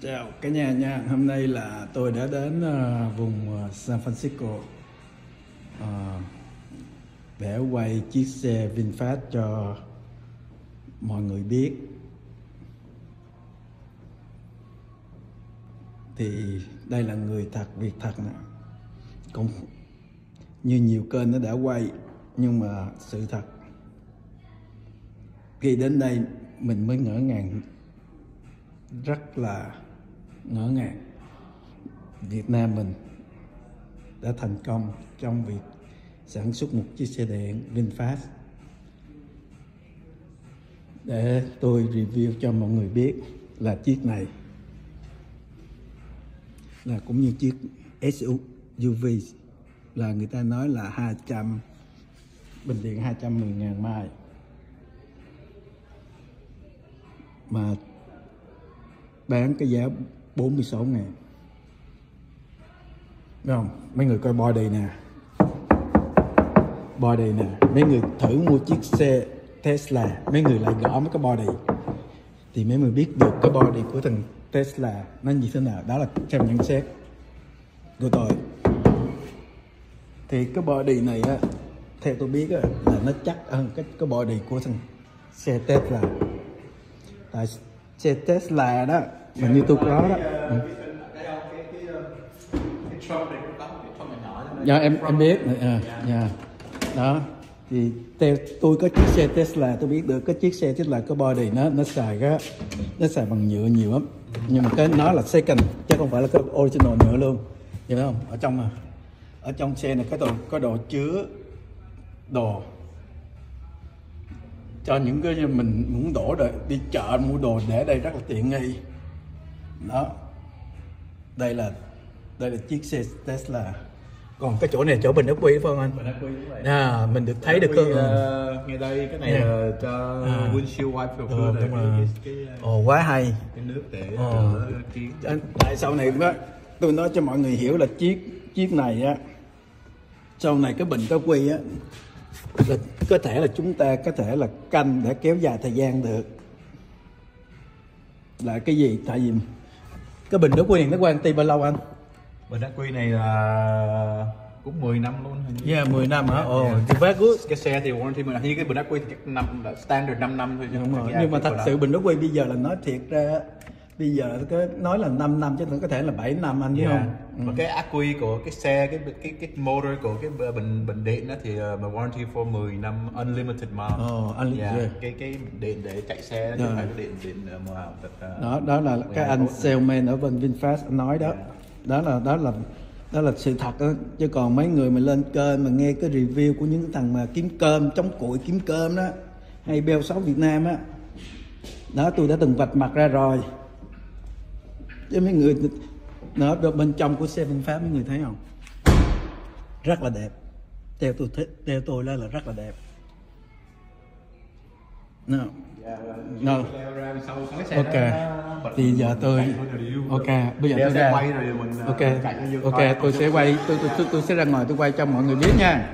Chào cả nhà nha, hôm nay là tôi đã đến uh, vùng ờ, San Francisco uh, để quay chiếc xe VinFast cho mọi người biết. Thì đây là người thật, việc thật nè. Cũng như nhiều kênh nó đã quay nhưng mà sự thật khi đến đây mình mới ngỡ ngàng rất là ngỡ ngàng. Việt Nam mình đã thành công trong việc sản xuất một chiếc xe điện VinFast. Để tôi review cho mọi người biết là chiếc này là cũng như chiếc SUV là người ta nói là 200 bình điện 210 ngàn mai. Mà bán cái giá 46 ngàn. Đúng không? Mấy người coi body nè. Body nè. Mấy người thử mua chiếc xe Tesla. Mấy người lại gõ mấy cái body. Thì mấy người biết được cái body của thằng Tesla Nó như thế nào. Đó là trong nhận xét của tôi. Thì cái body này á Theo tôi biết á Là nó chắc hơn cái, cái body của thằng xe Tesla. Tại xe Tesla đó mà như tôi có đó. Ừ. dạ em em biết. À, dạ. Đó. Thì tôi có chiếc xe Tesla tôi biết được cái chiếc xe Tesla có body nó nó xài cái nó xài bằng nhựa nhiều lắm. Nhưng mà cái nó là second chứ không phải là cái original nhựa luôn. Hiểu không? Ở trong mà ở trong xe này có đồ có đồ chứa đồ. Cho những cái mình muốn đổ rồi đi chợ mua đồ để đây rất là tiện nghi đó. Đây là đây là chiếc xe Tesla. Còn cái chỗ này chỗ bình ắc quy phải không anh? Bình ắc quy đúng rồi. à, mình được thấy được cơ ờ, ngay đây cái này là cho À. windshield wiper Ờ, là đúng rồi. cái, cái, ồ quá hay. cái nước để Ờ. Anh- tại sau này đó, tôi nói cho mọi người hiểu là chiếc chiếc này á sau này cái bình ắc quy á là có thể là chúng ta có thể là canh để kéo dài thời gian được. Là cái gì? Tại vì cái bình ắc quy này nó quan ti bao lâu anh bình ắc quy này là cũng 10 năm luôn hình như. Yeah, 10 năm hả? Ồ, Yeah. thì very good. cái xe thì warranty mà như cái bình ắc quy thì năm là standard 5 năm thôi chứ Đúng rồi. Nhưng mà thật sự bình ắc quy bây giờ là nói thiệt ra bây giờ cái nói là 5 năm chứ có thể là 7 năm anh biết Yeah. không? Ừ. Mà cái ắc quy của cái xe cái cái cái motor của cái bình bình điện đó thì uh, mà warranty for 10 năm unlimited mà. Ồ, unlimited. Yeah. Cái cái điện để chạy xe đó, chứ không phải cái điện điện uh, mà thật uh, Đó đó là cái anh salesman ở bên VinFast anh nói đó. Đó là đó là đó là sự thật đó. chứ còn mấy người mà lên kênh mà nghe cái review của những thằng mà kiếm cơm chống củi kiếm cơm đó hay beo xấu Việt Nam á đó tôi đã từng vạch mặt ra rồi chứ mấy người nó bên trong của xe VinFast mấy người thấy không rất là đẹp theo tôi thích theo tôi là là rất là đẹp no. No. Ok. Thì giờ tôi Ok, bây giờ tôi ra quay rồi mình uh, Ok. Ok, tôi sẽ quay tôi tôi tôi, tôi sẽ ra ngoài tôi quay cho mọi người biết nha.